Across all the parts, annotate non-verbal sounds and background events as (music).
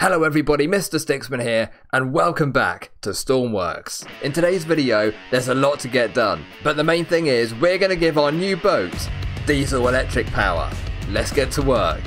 Hello everybody, Mr. Sticksman here, and welcome back to Stormworks. In today's video, there's a lot to get done, but the main thing is we're going to give our new boat diesel electric power. Let's get to work.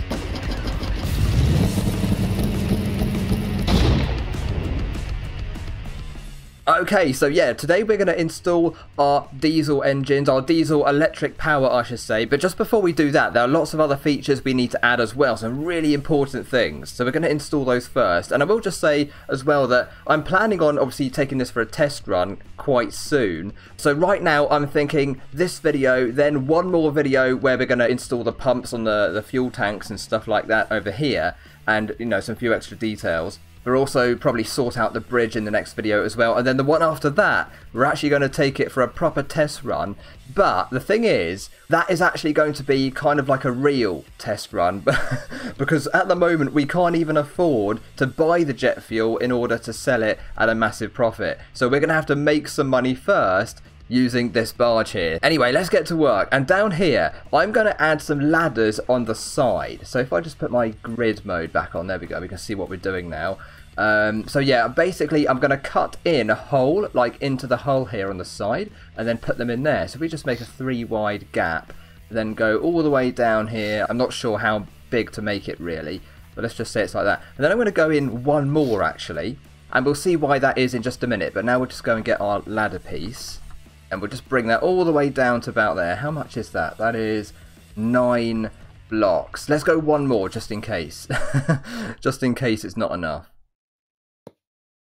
Okay, so yeah, today we're going to install our diesel engines, our diesel electric power, I should say. But just before we do that, there are lots of other features we need to add as well, some really important things. So we're going to install those first. And I will just say as well that I'm planning on obviously taking this for a test run quite soon. So right now I'm thinking this video, then one more video where we're going to install the pumps on the, the fuel tanks and stuff like that over here. And, you know, some few extra details. We'll also probably sort out the bridge in the next video as well. And then the one after that, we're actually going to take it for a proper test run. But the thing is, that is actually going to be kind of like a real test run. (laughs) because at the moment, we can't even afford to buy the jet fuel in order to sell it at a massive profit. So we're going to have to make some money first using this barge here. Anyway, let's get to work. And down here, I'm going to add some ladders on the side. So if I just put my grid mode back on, there we go, we can see what we're doing now. Um, so yeah, basically I'm going to cut in a hole, like into the hull here on the side, and then put them in there. So we just make a three wide gap, then go all the way down here. I'm not sure how big to make it really, but let's just say it's like that. And then I'm going to go in one more actually, and we'll see why that is in just a minute. But now we'll just go and get our ladder piece and we'll just bring that all the way down to about there. How much is that? That is nine blocks. Let's go one more just in case. (laughs) just in case it's not enough.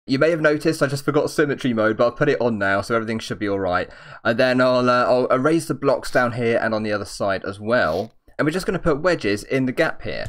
You may have noticed I just forgot symmetry mode, but I'll put it on now, so everything should be alright. And then I'll, uh, I'll erase the blocks down here and on the other side as well. And we're just going to put wedges in the gap here.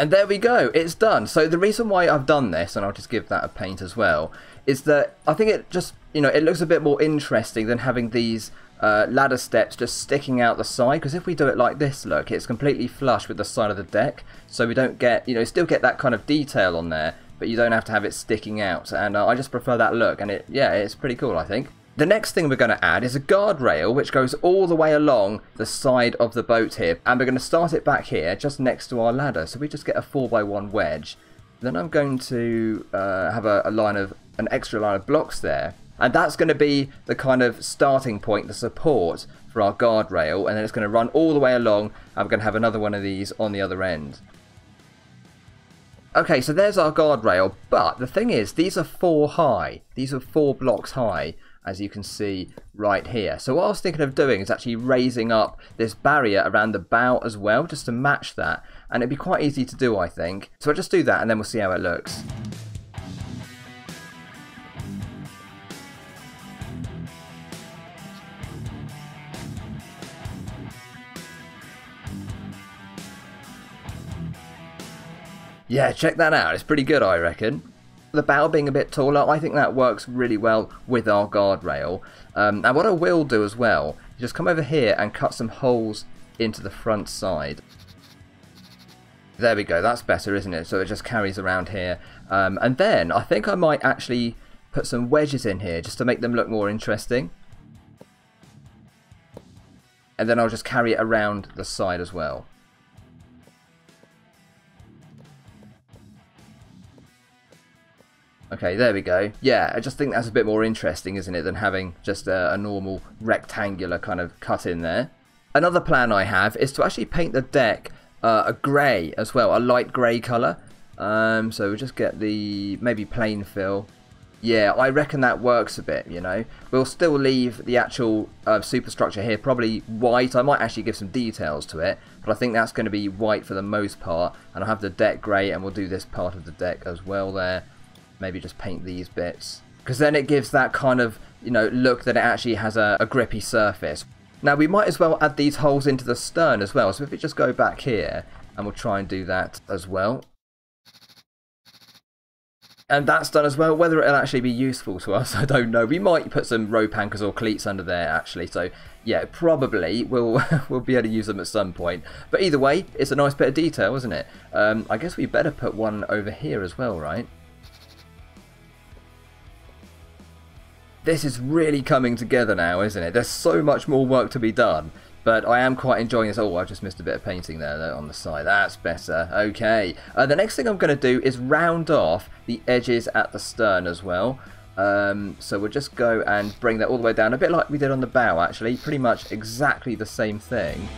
And there we go, it's done. So the reason why I've done this, and I'll just give that a paint as well, is that I think it just, you know, it looks a bit more interesting than having these uh, ladder steps just sticking out the side. Because if we do it like this, look, it's completely flush with the side of the deck. So we don't get, you know, still get that kind of detail on there, but you don't have to have it sticking out. And uh, I just prefer that look. And it, yeah, it's pretty cool, I think. The next thing we're going to add is a guardrail which goes all the way along the side of the boat here. And we're going to start it back here just next to our ladder. So we just get a 4x1 wedge. Then I'm going to uh, have a, a line of an extra line of blocks there. And that's going to be the kind of starting point, the support for our guardrail. And then it's going to run all the way along. And we're going to have another one of these on the other end. Okay, so there's our guardrail. But the thing is, these are four high. These are four blocks high as you can see right here. So what I was thinking of doing is actually raising up this barrier around the bow as well, just to match that. And it'd be quite easy to do, I think. So I'll just do that and then we'll see how it looks. Yeah, check that out. It's pretty good, I reckon the bow being a bit taller, I think that works really well with our guardrail. Um, and what I will do as well, is just come over here and cut some holes into the front side. There we go, that's better, isn't it? So it just carries around here. Um, and then I think I might actually put some wedges in here just to make them look more interesting. And then I'll just carry it around the side as well. Okay, there we go. Yeah, I just think that's a bit more interesting, isn't it, than having just a, a, normal rectangular kind of cut in there. Another plan I have is to actually paint the deck uh, a grey as well, a light grey colour. Um, so we'll just get the maybe plain fill. Yeah, I reckon that works a bit, you know. We'll still leave the actual uh, superstructure here probably white. I might actually give some details to it, but I think that's going to be white for the most part. And I'll have the deck grey, and we'll do this part of the deck as well there maybe just paint these bits. Because then it gives that kind of you know look that it actually has a, a, grippy surface. Now we might as well add these holes into the stern as well. So if we just go back here and we'll try and do that as well. And that's done as well. Whether it'll actually be useful to us (laughs) I don't know. We might put some rope anchors or cleats under there actually. So yeah probably we'll (laughs) we'll be able to use them at some point. But either way it's a nice bit of detail isn't it? Um, I guess we better put one over here as well right this is really coming together now, isn't it? There's so much more work to be done. but I am quite enjoying this. Oh, I just missed a bit of painting there though, on the side. That's better. Okay. Uh, the next thing I'm going to do is round off the edges at the stern as well. Um, so we'll just go and bring that all the way down, a bit like we did on the bow actually, pretty much exactly the same thing.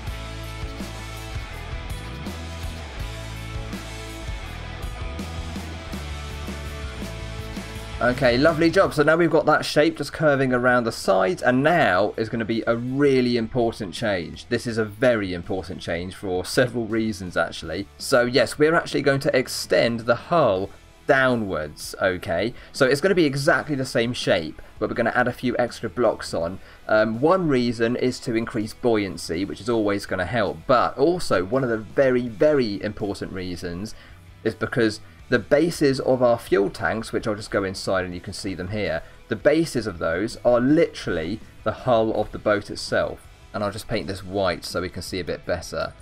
Okay, lovely job. So now we've got that shape just curving around the sides and now is going to be a really important change. This is a very important change for several reasons actually. So yes, we're actually going to extend the hull downwards, okay? So it's going to be exactly the same shape, but we're going to add a few extra blocks on. Um, one reason is to increase buoyancy, which is always going to help, but also one of the very, very important reasons is because the bases of our fuel tanks, which I'll just go inside and you can see them here, the bases of those are literally the hull of the boat itself. And I'll just paint this white so we can see a bit better.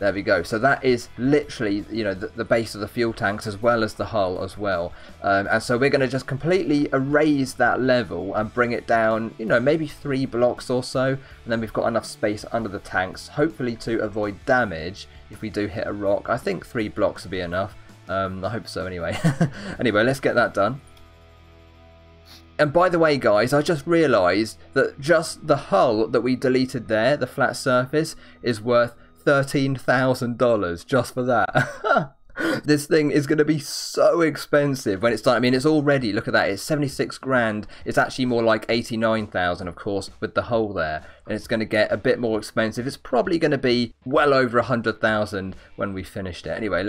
There we go. So that is literally, you know, the, the base of the fuel tanks as well as the hull as well. Um, and so we're going to just completely erase that level and bring it down, you know, maybe three blocks or so. And then we've got enough space under the tanks, hopefully to avoid damage if we do hit a rock. I think three blocks will be enough. Um, I hope so anyway. (laughs) anyway, let's get that done. And by the way, guys, I just realised that just the hull that we deleted there, the flat surface, is worth $13,000 just for that. (laughs) this thing is going to be so expensive when it's done. I mean, it's already, look at that, it's 76 grand. It's actually more like 89,000, of course, with the hole there. And it's going to get a bit more expensive. It's probably going to be well over 100,000 when we finished it. Anyway,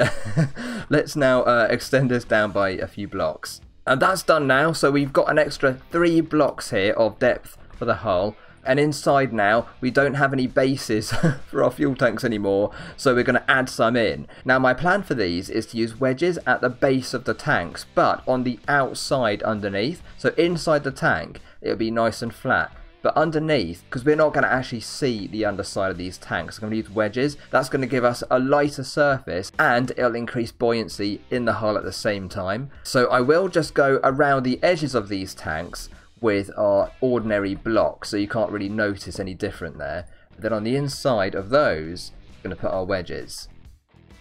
(laughs) let's now uh, extend this down by a few blocks. And that's done now, so we've got an extra three blocks here of depth for the hull. And inside now, we don't have any bases (laughs) for our fuel tanks anymore, so we're going to add some in. Now my plan for these is to use wedges at the base of the tanks, but on the outside underneath. So inside the tank, it'll be nice and flat. But underneath, because we're not going to actually see the underside of these tanks, I'm going to use wedges. That's going to give us a lighter surface and it'll increase buoyancy in the hull at the same time. So I will just go around the edges of these tanks with our ordinary blocks, so you can't really notice any different there. Then on the inside of those, we're going to put our wedges.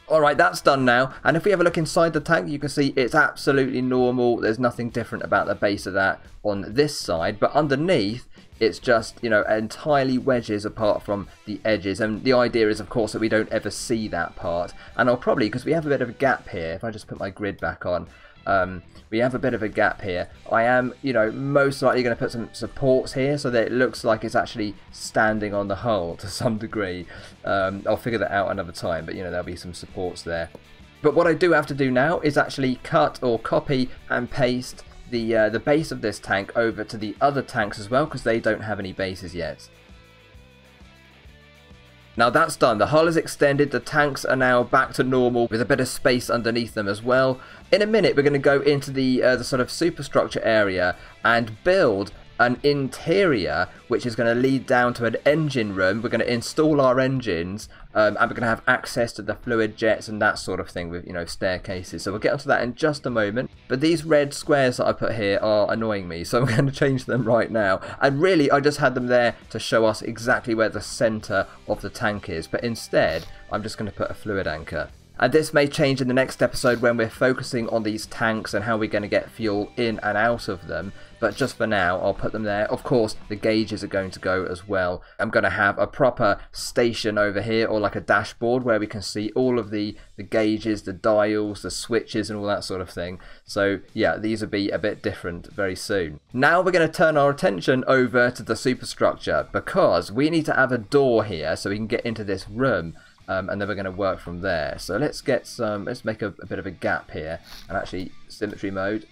Alright, that's done now. And if we have a look inside the tank, you can see it's absolutely normal. There's nothing different about the base of that on this side. But underneath, it's just, you know, entirely wedges apart from the edges. And the idea is, of course, that we don't ever see that part. And I'll probably, because we have a bit of a gap here, if I just put my grid back on, um, we have a bit of a gap here. I am, you know, most likely going to put some supports here so that it looks like it's actually standing on the hull (laughs) to some degree. Um, I'll figure that out another time, but, you know, there'll be some supports there. But what I do have to do now is actually cut or copy and paste the, uh, the base of this tank over to the other tanks as well because they don't have any bases yet. Now that's done, the hull is extended, the tanks are now back to normal with a bit of space underneath them as well. In a minute we're going to go into the, uh, the sort of superstructure area and build an interior which is going to lead down to an engine room. We're going to install our engines um, and we're going to have access to the fluid jets and that sort of thing with you know staircases. So we'll get onto that in just a moment. But these red squares that I put here are annoying me, so I'm (laughs) going to change them right now. And really, I just had them there to show us exactly where the centre of the tank is. But instead, I'm just going to put a fluid anchor. And this may change in the next episode when we're focusing on these tanks and how we're going to get fuel in and out of them. But just for now, I'll put them there. Of course, the gauges are going to go as well. I'm going to have a proper station over here or like a dashboard where we can see all of the, the gauges, the dials, the switches and all that sort of thing. So yeah, these will be a bit different very soon. Now we're going to turn our attention over to the superstructure because we need to have a door here so we can get into this room um, and then we're going to work from there. So let's get some, let's make a, a, bit of a gap here and actually symmetry mode.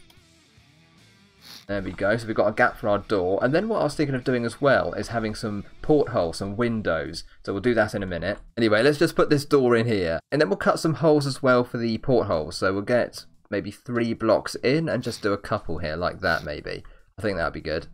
There we go, so we've got a gap for our door. And then what I was thinking of doing as well is having some portholes, some windows. So we'll do that in a minute. Anyway, let's just put this door in here. And then we'll cut some holes as well for the portholes. So we'll get maybe three blocks in and just do a couple here like that maybe. I think that would be good.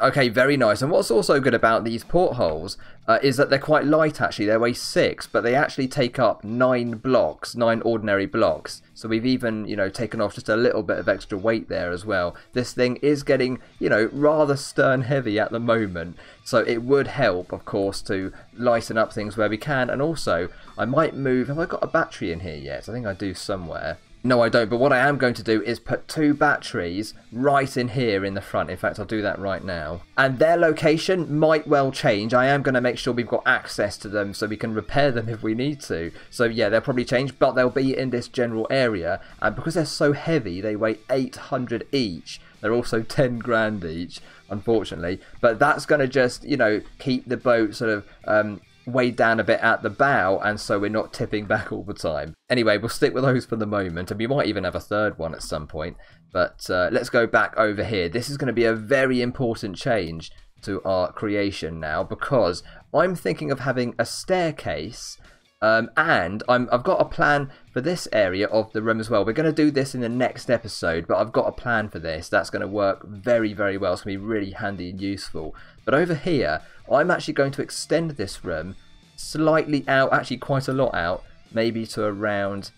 Okay, very nice. And what's also good about these portholes uh, is that they're quite light actually. They weigh six, but they actually take up nine blocks, nine ordinary blocks. So we've even, you know, taken off just a little bit of extra weight there as well. This thing is getting, you know, rather stern heavy at the moment. So it would help, of course, to lighten up things where we can. And also, I might move. Have I got a battery in here yet? I think I do somewhere. No, I don't. But what I am going to do is put two batteries right in here in the front. In fact, I'll do that right now. And their location might well change. I am going to make sure we've got access to them so we can repair them if we need to. So yeah, they'll probably change, but they'll be in this general area. And because they're so heavy, they weigh 800 each. They're also 10 grand each, unfortunately. But that's going to just, you know, keep the boat sort of um, weighed down a bit at the bow and so we're not tipping back all the time. Anyway, we'll stick with those for the moment and we might even have a third one at some point. But uh, let's go back over here. This is going to be a very important change to our creation now because I'm thinking of having a staircase um, and i have got a plan for this area of the room as well. We're going to do this in the next episode, but I've got a plan for this. That's going to work very, very well. It's going to be really handy and useful. But over here, I'm actually going to extend this room slightly out, actually quite a lot out, maybe to around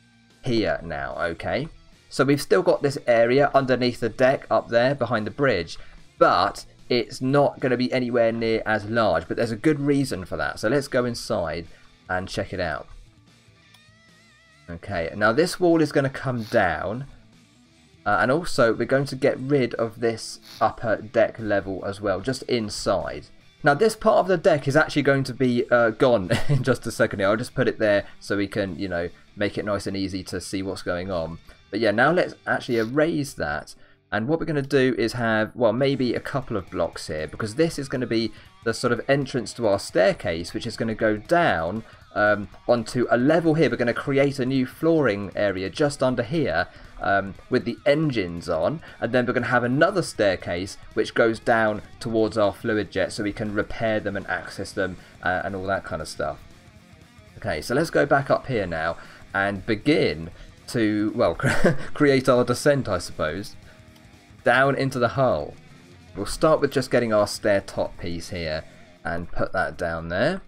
here now, okay? So we've still got this area underneath the deck up there behind the bridge, but it's not going to be anywhere near as large, but there's a good reason for that. So let's go inside and check it out. Okay, now this wall is going to come down. Uh, and also, we're going to get rid of this upper deck level as well, just inside. Now, this part of the deck is actually going to be uh, gone (laughs) in just a second here. I'll just put it there so we can, you know, make it nice and easy to see what's going on. But yeah, now let's actually erase that. And what we're going to do is have, well, maybe a couple of blocks here, because this is going to be the sort of entrance to our staircase, which is going to go down um, onto a level here. We're going to create a new flooring area just under here um, with the engines on, and then we're going to have another staircase which goes down towards our fluid jet so we can repair them and access them uh, and all that kind of stuff. Okay, so let's go back up here now and begin to, well, (laughs) create our descent, I suppose down into the hull. We'll start with just getting our stair top piece here and put that down there.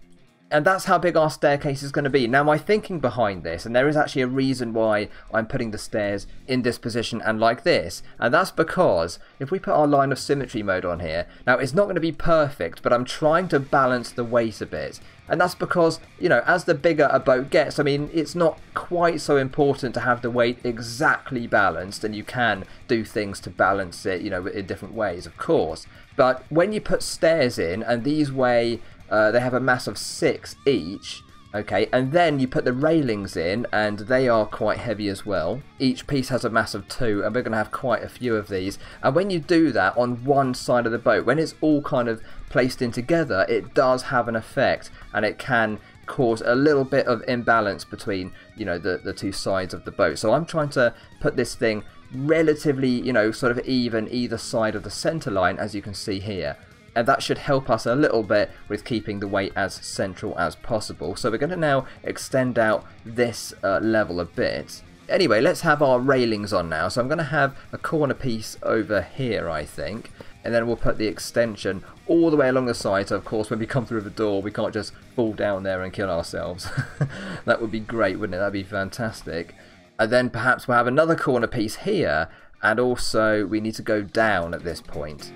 And that's how big our staircase is going to be. Now my thinking behind this, and there is actually a reason why I'm putting the stairs in this position and like this, and that's because if we put our line of symmetry mode on here, now it's not going to be perfect, but I'm trying to balance the weight a bit. And that's because, you know, as the bigger a boat gets, I mean, it's not quite so important to have the weight exactly balanced, and you can do things to balance it, you know, in different ways, of course. But when you put stairs in, and these weigh uh, they have a mass of six each. Okay, and then you put the railings in, and they are quite heavy as well. Each piece has a mass of two, and we're going to have quite a few of these. And when you do that on one side of the boat, when it's all kind of placed in together, it does have an effect, and it can cause a little bit of imbalance between, you know, the, the two sides of the boat. So I'm trying to put this thing relatively, you know, sort of even either side of the center line, as you can see here and that should help us a little bit with keeping the weight as central as possible. So we're going to now extend out this uh, level a bit. Anyway, let's have our railings on now. So I'm going to have a corner piece over here, I think. And then we'll put the extension all the way along the side. So, of course, when we come through the door, we can't just fall down there and kill ourselves. (laughs) that would be great, wouldn't it? That'd be fantastic. And then perhaps we'll have another corner piece here. And also, we need to go down at this point.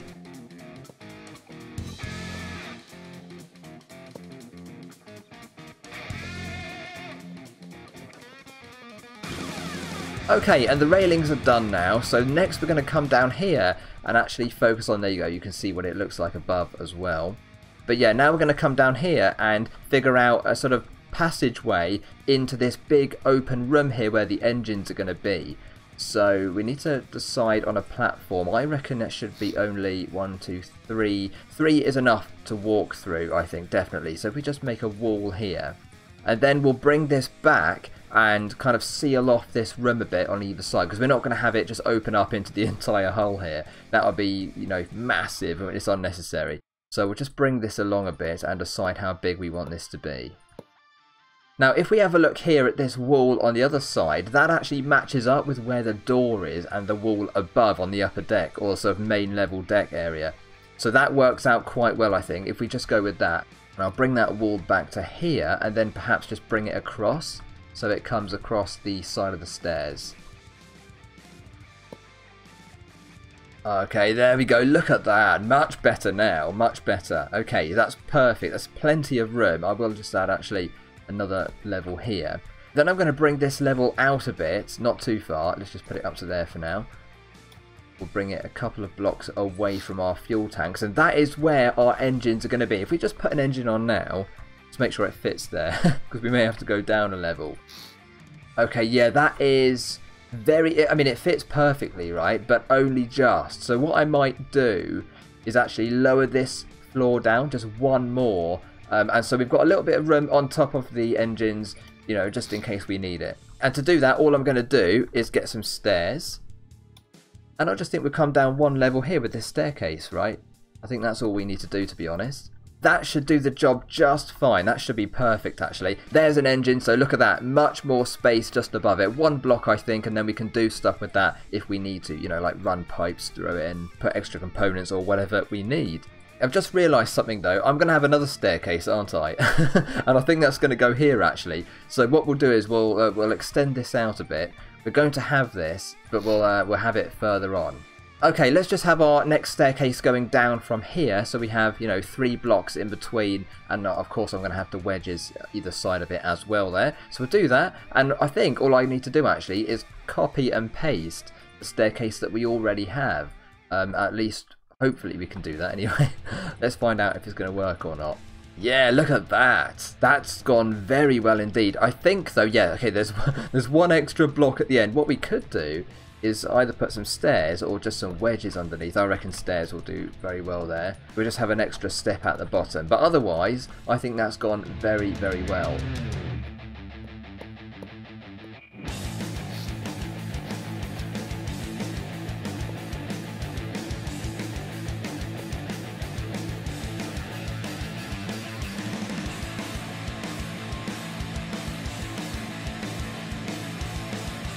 Okay, and the railings are done now, so next we're going to come down here and actually focus on, there you go, you can see what it looks like above as well. But yeah, now we're going to come down here and figure out a sort of passageway into this big open room here where the engines are going to be. So we need to decide on a platform. I reckon it should be only one, two, three. Three is enough to walk through, I think, definitely. So if we just make a wall here. And then we'll bring this back and kind of seal off this room a bit on either side because we're not going to have it just open up into the (laughs) entire hull here. That would be, you know, massive. I mean, it's unnecessary. So we'll just bring this along a bit and decide how big we want this to be. Now, if we have a look here at this wall on the other side, that actually matches up with where the door is and the wall above on the upper deck, or sort of main level deck area. So that works out quite well, I think, if we just go with that. And I'll bring that wall back to here and then perhaps just bring it across so it comes across the side of the stairs. Okay, there we go. Look at that. Much better now. Much better. Okay, that's perfect. That's plenty of room. I will just add actually another level here. Then I'm going to bring this level out a bit. Not too far. Let's just put it up to there for now. We'll bring it a couple of blocks away from our fuel tanks. And that is where our engines are going to be. If we just put an engine on now, let's make sure it fits there. (laughs) Because we may have to go down a level. Okay, yeah, that is very... I mean, it fits perfectly, right? But only just. So what I might do is actually lower this floor down just one more. Um, and so we've got a little bit of room on top of the engines, you know, just in case we need it. And to do that, all I'm going to do is get some stairs. And I just think we'll come down one level here with this staircase, right? I think that's all we need to do, to be honest. That should do the job just fine. That should be perfect, actually. There's an engine, so look at that. Much more space just above it. One block, I think, and then we can do stuff with that if we need to. You know, like run pipes through it and put extra components or whatever we need. I've just realised something though. I'm going to have another staircase, aren't I? (laughs) and I think that's going to go here actually. So what we'll do is we'll uh, we'll extend this out a bit. We're going to have this, but we'll uh, we'll have it further on. Okay, let's just have our next staircase going down from here. So we have, you know, three blocks in between. And of course, I'm going to have the wedges either side of it as well there. So we'll do that. And I think all I need to do actually is copy and paste the staircase that we already have. Um, at least, hopefully we can do that (laughs) anyway. let's find out if it's going to work or not. Yeah, look at that. That's gone very well indeed. I think though, yeah, okay, there's (laughs) there's one extra block at the end. What we could do is either put some stairs or just some wedges underneath. I reckon stairs will do very well there. We'll just have an extra step at the bottom. But otherwise, I think that's gone very, very well.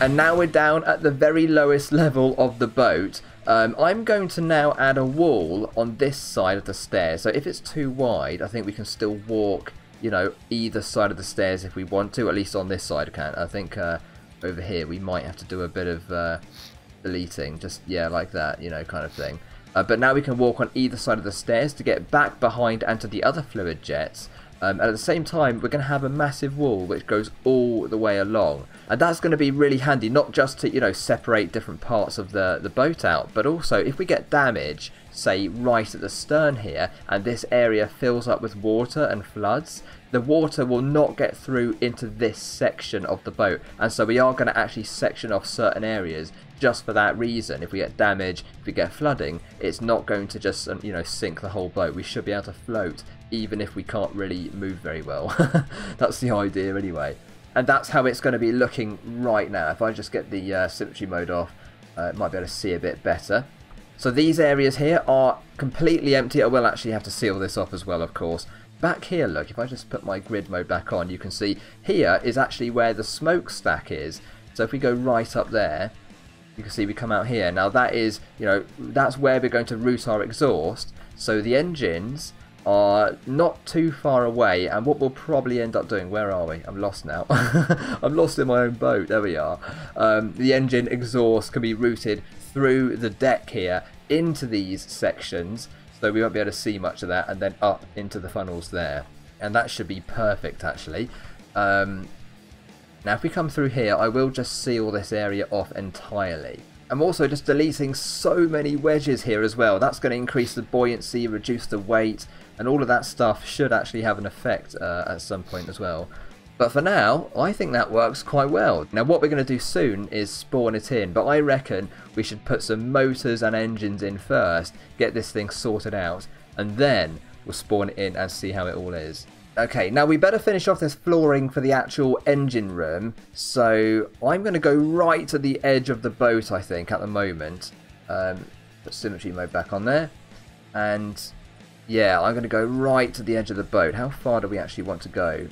And now we're down at the very lowest level of the boat. Um, I'm going to now add a wall on this side of the stairs. So if it's too wide, I think we can still walk, you know, either side of the stairs if we want to. At least on this side, I can. I think uh, over here we might have to do a bit of uh, deleting. Just, yeah, like that, you know, kind of thing. Uh, but now we can walk on either side of the stairs to get back behind and to the other fluid jets. Um, and at the same time, we're going to have a massive wall which goes all the way along. And that's going to be really handy, not just to, you know, separate different parts of the, the boat out, but also if we get damage, say right at the stern here, and this area fills up with water and floods, the water will not get through into this section of the boat. And so we are going to actually section off certain areas just for that reason. If we get damage, if we get flooding, it's not going to just, you know, sink the whole boat. We should be able to float even if we can't really move very well. (laughs) that's the idea anyway. And that's how it's going to be looking right now. If I just get the uh, symmetry mode off, uh, might be able to see a bit better. So these areas here are completely empty. I will actually have to seal this off as well, of course. Back here, look, if I just put my grid mode back on, you can see here is actually where the smokestack is. So if we go right up there, you can see we come out here. Now that is, you know, that's where we're going to route our exhaust. So the engines are not too far away and what we'll probably end up doing where are we? I'm lost now. (laughs) I'm lost in my own boat. There we are. Um, the engine exhaust can be routed through the deck here into these sections so we won't be able to see much of that and then up into the funnels there. And that should be perfect actually. Um, now if we come through here I will just seal this area off entirely. I'm also just deleting so many wedges here as well. That's going to increase the buoyancy, reduce the weight, and all of that stuff should actually have an effect uh, at some point as well. But for now, I think that works quite well. Now what we're going to do soon is spawn it in, but I reckon we should put some motors and engines in first, get this thing sorted out, and then we'll spawn it in and see how it all is. Okay, now we better finish off this flooring for the actual engine room. So I'm going to go right to the edge of the boat, I think, at the moment. Um, put symmetry mode back on there. And yeah, I'm going to go right to the edge of the boat. How far do we actually want to go?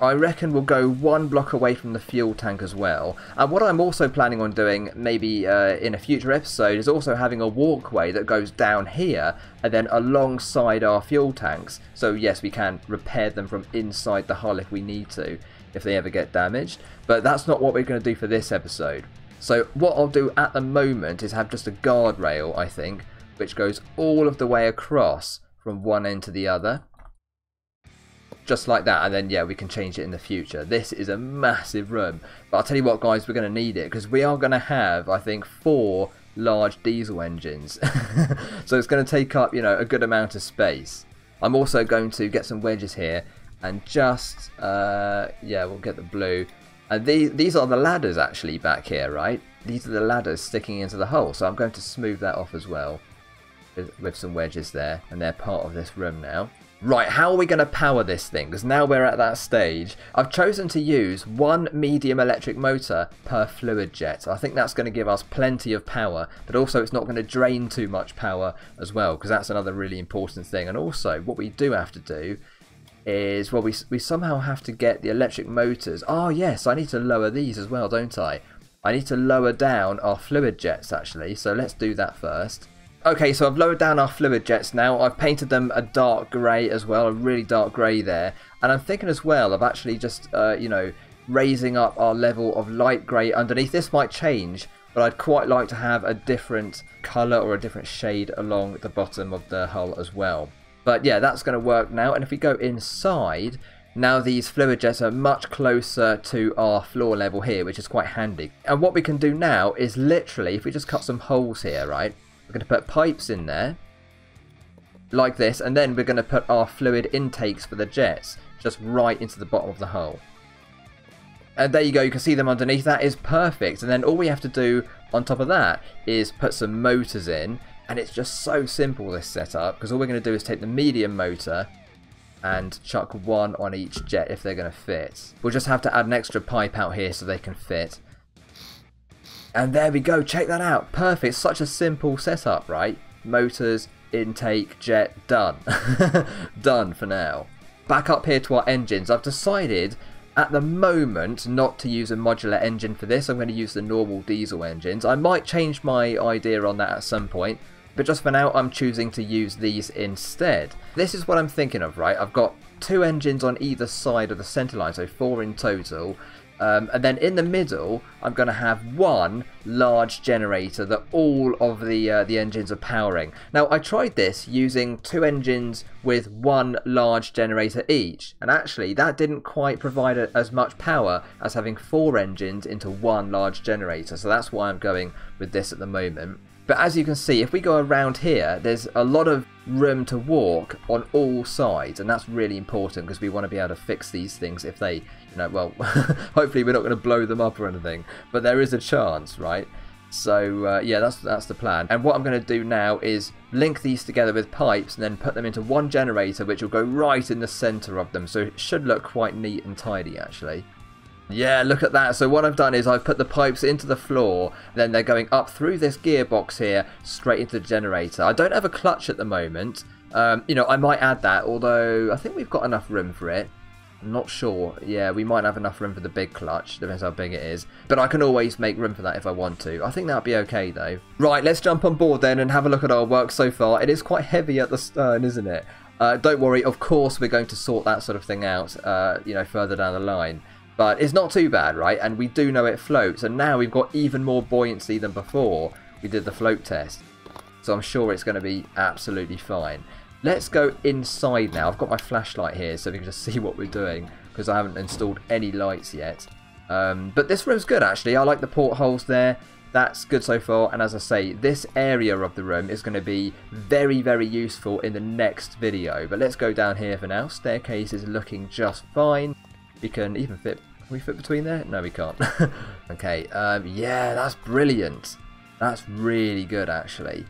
I reckon we'll go one block away from the fuel tank as well. And what I'm also planning on doing, maybe uh, in a future episode, is also having a walkway that goes down here and then alongside our fuel tanks. So yes, we can repair them from inside the hull if we need to, if they ever get damaged. But that's not what we're going to do for this episode. So what I'll do at the moment is have just a guardrail, I think, which goes all of the way across from one end to the other. Just like that and then yeah we can change it in the future. This is a massive room. But i'll tell you what guys we're going to need it because we are going to have i think four large diesel engines. (laughs) So it's going to take up you know a good amount of space. I'm also going to get some wedges here and just uh, yeah we'll get the blue. And these these are the ladders actually back here right? These are the ladders sticking into the hole so i'm going to smooth that off as well with, some wedges there and they're part of this room now Right, how are we going to power this thing? Because now we're at that stage. I've chosen to use one medium electric motor per fluid jet. I think that's going to give us plenty of power, but also it's not going to drain too much power as well, because that's another really important thing. And also, what we do have to do is, well, we, we somehow have to get the electric motors. Oh, yes, I need to lower these as well, don't I? I need to lower down our fluid jets, actually, so let's do that first. Okay, so I've lowered down our fluid jets now. I've painted them a dark grey as well, a really dark grey there. And I'm thinking as well of actually just, uh, you know, raising up our level of light grey underneath. This might change, but I'd quite like to have a different colour or a different shade along the bottom of the hull as well. But yeah, that's going to work now. And if we go inside, now these fluid jets are much closer to our floor level here, which is quite handy. And what we can do now is literally, if we just cut some holes here, right? We're going to put pipes in there, like this, and then we're going to put our fluid intakes for the jets just right into the bottom of the hull. And there you go, you can see them underneath. That is perfect. And then all we have to do on top of that is put some motors in. And it's just so simple, this setup, because all we're going to do is take the medium motor and chuck one on each jet if they're going to fit. We'll just have to add an extra pipe out here so they can fit. And there we go, check that out. Perfect, such a simple setup, right? Motors, intake, jet, done. (laughs) done for now. Back up here to our engines. I've decided at the moment not to use a modular engine for this. I'm going to use the normal diesel engines. I might change my idea on that at some point. But just for now, I'm choosing to use these instead. This is what I'm thinking of, right? I've got two engines on either side of the centre line, so four in total. Um, and then in the middle, I'm going to have one large generator that all of the uh, the engines are powering. Now, I tried this using two engines with one large generator each, and actually that didn't quite provide a, as much power as having four engines into one large generator. So that's why I'm going with this at the moment. But as you can see, if we go around here, there's a lot of room to walk on all sides, and that's really important because we want to be able to fix these things if they, you know, well, (laughs) hopefully we're not going to blow them up or anything, but there is a chance, right? So uh, yeah, that's that's the plan. And what I'm going to do now is link these together with pipes and then put them into one generator, which will go right in the center of them. So it should look quite neat and tidy, actually. Yeah, look at that. So what I've done is I've put the pipes into the floor, then they're going up through this gearbox here, straight into the generator. I don't have a clutch at the moment. Um, you know, I might add that, although I think we've got enough room for it. I'm not sure. Yeah, we might have enough room for the big clutch, depends how big it is. But I can always make room for that if I want to. I think that'll be okay though. Right, let's jump on board then and have a look at our work so far. It is quite heavy at the stern, isn't it? Uh, don't worry, of course we're going to sort that sort of thing out, uh, you know, further down the line. But it's not too bad, right? And we do know it floats. And now we've got even more buoyancy than before we did the float test. So I'm sure it's going to be absolutely fine. Let's go inside now. I've got my flashlight here so we can just (laughs) see what we're doing. Because I haven't installed any lights yet. Um, but this room's good actually. I like the portholes there. That's good so far. And as I say, this area of the room is going to be very, very useful in the next video. But let's go down here for now. Staircase is looking just fine. We can even fit... Can we fit between there? No, we can't. (laughs) okay, um, yeah, that's brilliant. That's really good, actually.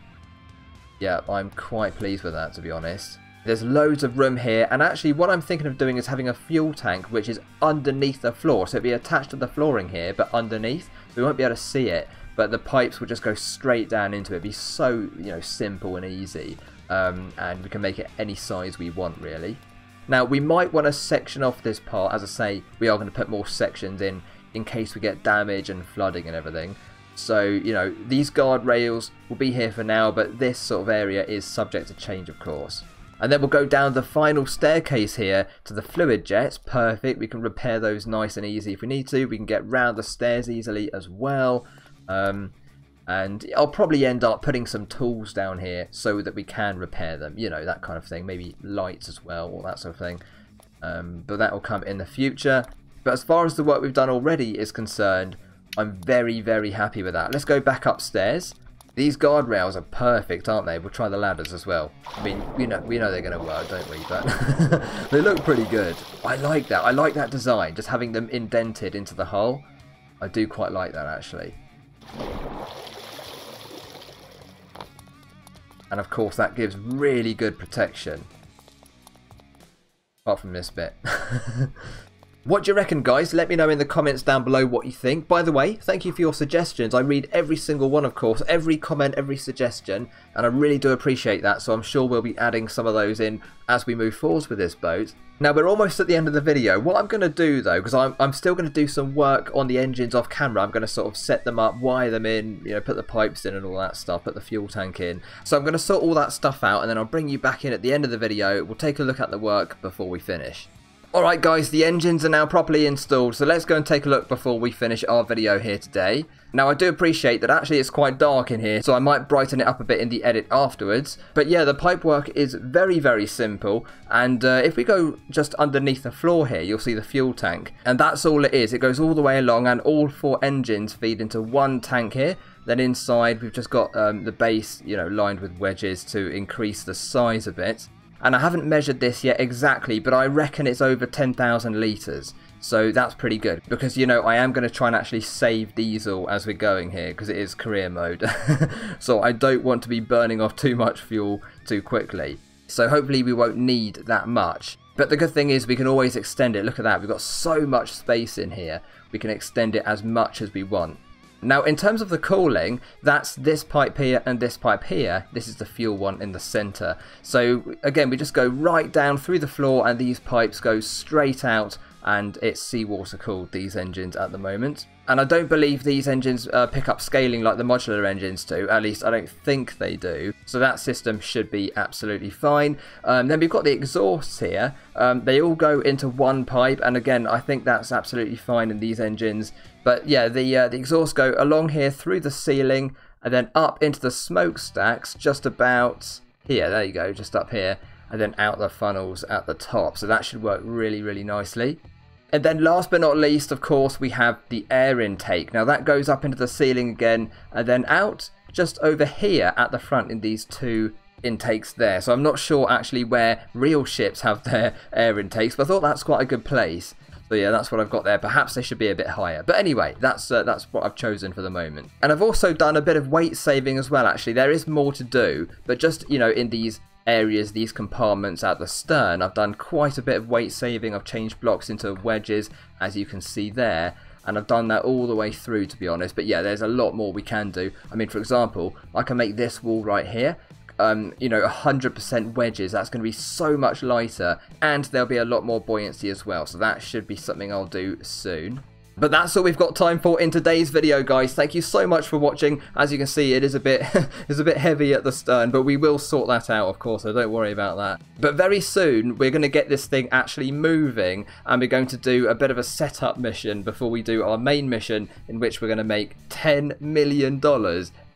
Yeah, I'm quite pleased with that, to be honest. There's loads of room here, and actually what I'm thinking of doing is having a fuel tank which is underneath the floor. So it'd be attached to the flooring here, but underneath. We won't be able to see it, but the pipes will just go straight down into it. It'd be so, you know, simple and easy. Um, and we can make it any size we want, really. Now, we might want to section off this part. As I say, we are going to put more sections in in case we get damage and flooding and everything. So, you know, these guardrails will be here for now, but this sort of area is subject to change, of course. And then we'll go down the final staircase here to the fluid jets. Perfect. We can repair those nice and easy if we need to. We can get round the stairs easily as well. Um, and I'll probably end up putting some tools down here so that we can repair them. You know, that kind of thing. Maybe lights as well, or that sort of thing. Um, but that will come in the future. But as far as the work we've done already is concerned, I'm very, very happy with that. Let's go back upstairs. These guardrails are perfect, aren't they? We'll try the ladders as well. I mean, you know, we know they're going to work, don't we? But (laughs) they look pretty good. I like that. I like that design, just having them indented into the hull. I do quite like that, actually. And of course, that gives really good protection. Apart from this bit. (laughs) What do you reckon, guys? Let me know in the comments down below what you think. By the way, thank you for your suggestions. I read every single one, of course, every comment, every suggestion, and I really do appreciate that, so I'm sure we'll be adding some of those in as we move forwards with this boat. Now, we're almost at the end of the video. What I'm going to do, though, because I'm, I'm still going to do some work on the engines off camera, I'm going to sort of set them up, wire them in, you know, put the pipes in and all that stuff, put the fuel tank in. So I'm going to sort all that stuff out, and then I'll bring you back in at the end of the video. We'll take a look at the work before we finish. Alright guys, the engines are now properly installed, so let's go and take a look before we finish our video here today. Now I do appreciate that actually it's quite dark in here, so I might brighten it up a bit in the edit afterwards. But yeah, the pipework is very, very simple, and uh, if we go just underneath the floor here, you'll see the fuel tank. And that's all it is, it goes all the way along, and all four engines feed into one tank here. Then inside we've just got um, the base, you know, lined with wedges to increase the size a bit and I haven't measured this yet exactly, but I reckon it's over 10,000 litres. So that's pretty good because you know I am going to try and actually save diesel as we're going here because it is career mode. (laughs) so I don't want to be burning off too much fuel too quickly. So hopefully we won't need that much. But the good thing is we can always extend it. Look at that. We've got so much space in here. We can extend it as much as we want. Now, in terms of the cooling, that's this pipe here and this pipe here. This is the fuel one in the center. So again, we just go right down through the floor and these pipes go straight out and it's seawater cooled, these engines at the moment. And I don't believe these engines uh, pick up scaling like the modular engines do, at least I don't think they do. So that system should be absolutely fine. Um, then we've got the exhausts here. Um, they all go into one pipe, and again, I think that's absolutely fine in these engines. But yeah, the, uh, the exhausts go along here through the ceiling, and then up into the smokestacks just about here, there you go, just up here, and then out the funnels at the top. So that should work really, really nicely. And then last but not least, of course, we have the air intake. Now that goes up into the ceiling again and then out just over here at the front in these two intakes there. So I'm not sure actually where real ships have their (laughs) air intakes, but I thought that's quite a good place. So yeah, that's what I've got there. Perhaps they should be a bit higher. But anyway, that's uh, that's what I've chosen for the moment. And I've also done a bit of weight saving as well, actually. There is more to do, but just, you know, in these areas, these compartments at the stern. I've done quite a bit of weight saving. I've changed blocks into wedges, as you can see there. And I've done that all the way through, to be honest. But yeah, there's a lot more we can do. I mean, for example, I can make this wall right here. Um, you know, 100% wedges. That's going to be so much lighter. And there'll be a lot more buoyancy as well. So that should be something I'll do soon. But that's all we've got time for in today's video, guys. Thank you so much for watching. As you can see, it is a bit (laughs) is a bit heavy at the stern, but we will sort that out, of course, so don't worry about that. But very soon, we're going to get this thing actually moving, and we're going to do a bit of a setup mission before we do our main mission, in which we're going to make $10 million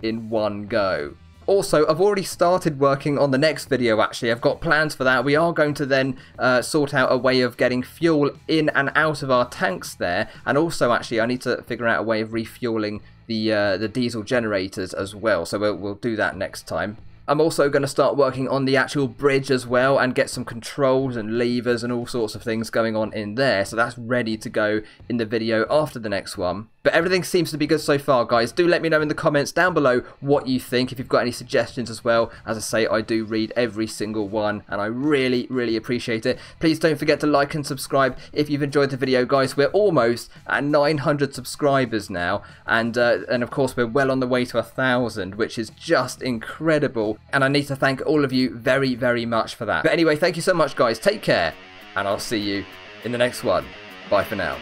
in one go. Also, I've already started working on the next video actually. I've got plans for that. We are going to then uh, sort out a way of getting fuel in and out of our tanks there. And also actually I need to figure out a way of refueling the uh, the diesel generators as well. So we'll, we'll do that next time. I'm also going to start working on the actual bridge as well and get some controls and levers and all sorts of things going on in there. So that's ready to go in the video after the next one. But everything seems to be good so far, guys. Do let me know in the comments down below what you think. If you've got any suggestions as well, as I say, I do read every single one, and I really, really appreciate it. Please don't forget to like and subscribe if you've enjoyed the video, guys. We're almost at 900 subscribers now, and uh, and of course we're well on the way to a thousand, which is just incredible. And I need to thank all of you very, very much for that. But anyway, thank you so much, guys. Take care, and I'll see you in the next one. Bye for now.